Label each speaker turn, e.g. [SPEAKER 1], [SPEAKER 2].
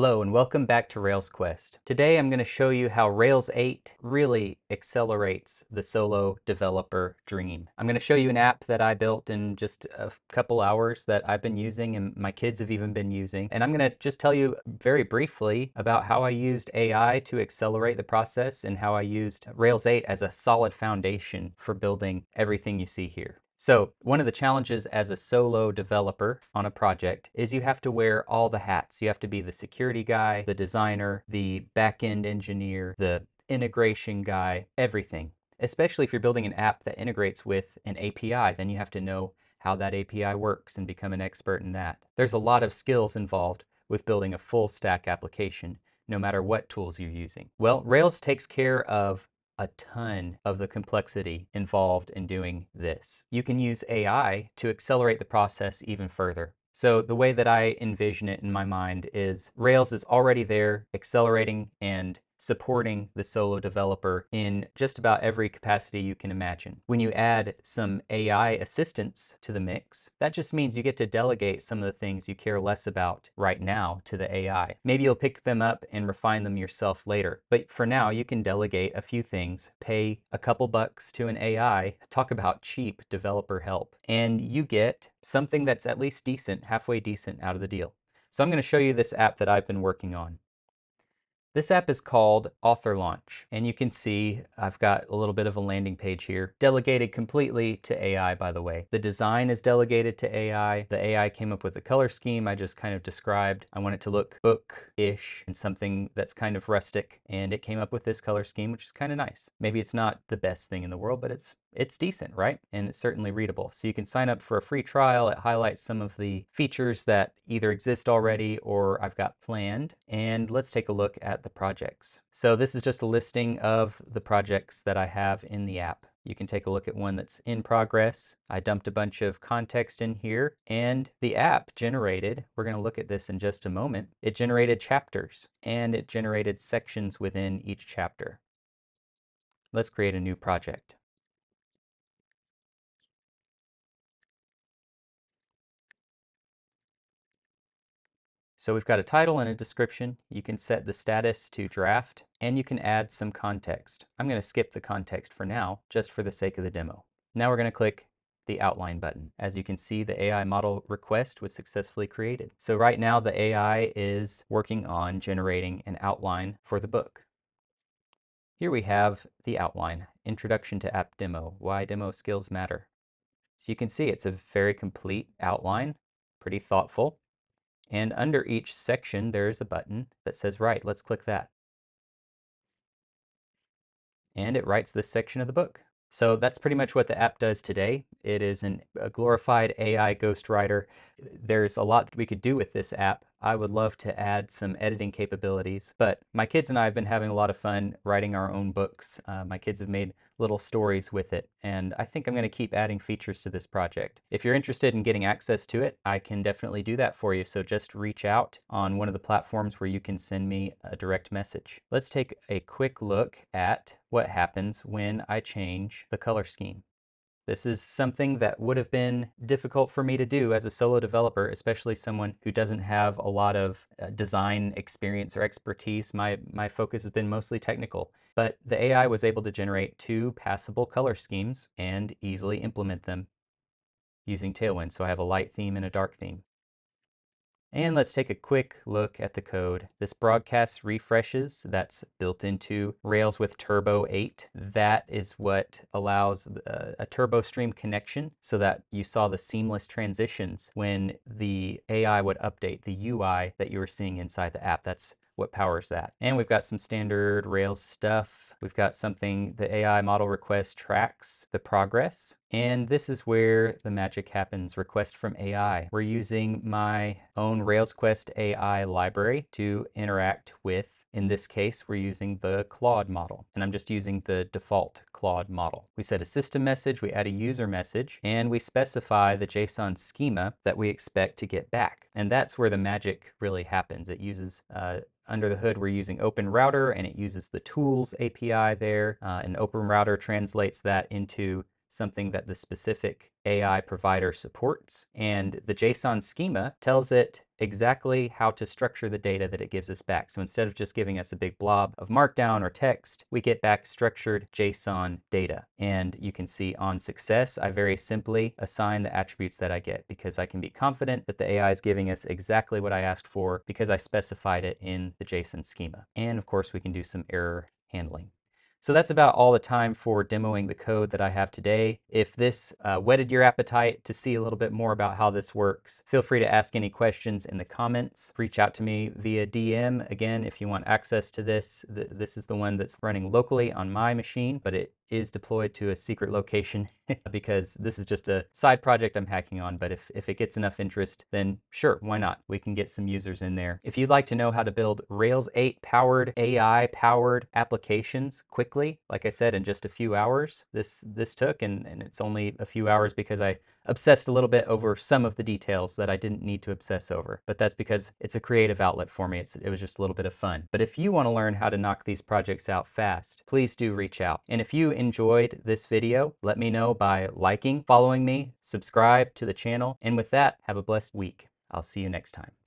[SPEAKER 1] Hello and welcome back to Rails Quest. Today I'm going to show you how Rails 8 really accelerates the solo developer dream. I'm going to show you an app that I built in just a couple hours that I've been using and my kids have even been using. And I'm going to just tell you very briefly about how I used AI to accelerate the process and how I used Rails 8 as a solid foundation for building everything you see here. So one of the challenges as a solo developer on a project is you have to wear all the hats. You have to be the security guy, the designer, the backend engineer, the integration guy, everything. Especially if you're building an app that integrates with an API, then you have to know how that API works and become an expert in that. There's a lot of skills involved with building a full stack application, no matter what tools you're using. Well, Rails takes care of a ton of the complexity involved in doing this. You can use AI to accelerate the process even further. So the way that I envision it in my mind is Rails is already there accelerating and supporting the solo developer in just about every capacity you can imagine. When you add some AI assistance to the mix, that just means you get to delegate some of the things you care less about right now to the AI. Maybe you'll pick them up and refine them yourself later. But for now, you can delegate a few things, pay a couple bucks to an AI, talk about cheap developer help, and you get something that's at least decent, halfway decent out of the deal. So I'm going to show you this app that I've been working on. This app is called Author Launch, and you can see I've got a little bit of a landing page here, delegated completely to AI, by the way. The design is delegated to AI. The AI came up with the color scheme I just kind of described. I want it to look book-ish and something that's kind of rustic, and it came up with this color scheme, which is kind of nice. Maybe it's not the best thing in the world, but it's it's decent, right? And it's certainly readable. So you can sign up for a free trial. It highlights some of the features that either exist already or I've got planned. And let's take a look at the projects. So this is just a listing of the projects that I have in the app. You can take a look at one that's in progress. I dumped a bunch of context in here and the app generated, we're going to look at this in just a moment, it generated chapters and it generated sections within each chapter. Let's create a new project. So we've got a title and a description. You can set the status to draft and you can add some context. I'm going to skip the context for now, just for the sake of the demo. Now we're going to click the outline button. As you can see, the AI model request was successfully created. So right now the AI is working on generating an outline for the book. Here we have the outline, Introduction to App Demo, Why Demo Skills Matter. So you can see it's a very complete outline, pretty thoughtful. And under each section, there's a button that says write. Let's click that. And it writes this section of the book. So that's pretty much what the app does today. It is an, a glorified AI ghostwriter. There's a lot that we could do with this app. I would love to add some editing capabilities, but my kids and I have been having a lot of fun writing our own books. Uh, my kids have made little stories with it, and I think I'm going to keep adding features to this project. If you're interested in getting access to it, I can definitely do that for you, so just reach out on one of the platforms where you can send me a direct message. Let's take a quick look at what happens when I change the color scheme. This is something that would have been difficult for me to do as a solo developer, especially someone who doesn't have a lot of uh, design experience or expertise. My, my focus has been mostly technical, but the AI was able to generate two passable color schemes and easily implement them using Tailwind. So I have a light theme and a dark theme. And let's take a quick look at the code. This broadcast refreshes that's built into Rails with Turbo 8. That is what allows a, uh, a Turbo Stream connection so that you saw the seamless transitions when the AI would update the UI that you were seeing inside the app. That's what powers that. And we've got some standard Rails stuff. We've got something the AI model request tracks the progress. And this is where the magic happens, request from AI. We're using my own Rails Quest AI library to interact with, in this case, we're using the Claude model. And I'm just using the default Claude model. We set a system message, we add a user message, and we specify the JSON schema that we expect to get back. And that's where the magic really happens. It uses uh, under the hood, we're using OpenRouter and it uses the tools API there. Uh, and OpenRouter translates that into something that the specific AI provider supports. And the JSON schema tells it exactly how to structure the data that it gives us back. So instead of just giving us a big blob of markdown or text, we get back structured JSON data. And you can see on success, I very simply assign the attributes that I get because I can be confident that the AI is giving us exactly what I asked for because I specified it in the JSON schema. And of course, we can do some error handling. So that's about all the time for demoing the code that I have today. If this uh, whetted your appetite to see a little bit more about how this works, feel free to ask any questions in the comments. Reach out to me via DM. Again, if you want access to this, th this is the one that's running locally on my machine, but it is deployed to a secret location because this is just a side project I'm hacking on. But if, if it gets enough interest, then sure, why not? We can get some users in there. If you'd like to know how to build Rails 8 powered AI powered applications quickly, like I said, in just a few hours, this, this took, and, and it's only a few hours because I obsessed a little bit over some of the details that I didn't need to obsess over. But that's because it's a creative outlet for me. It's, it was just a little bit of fun. But if you want to learn how to knock these projects out fast, please do reach out. And if you enjoyed this video, let me know by liking, following me, subscribe to the channel. And with that, have a blessed week. I'll see you next time.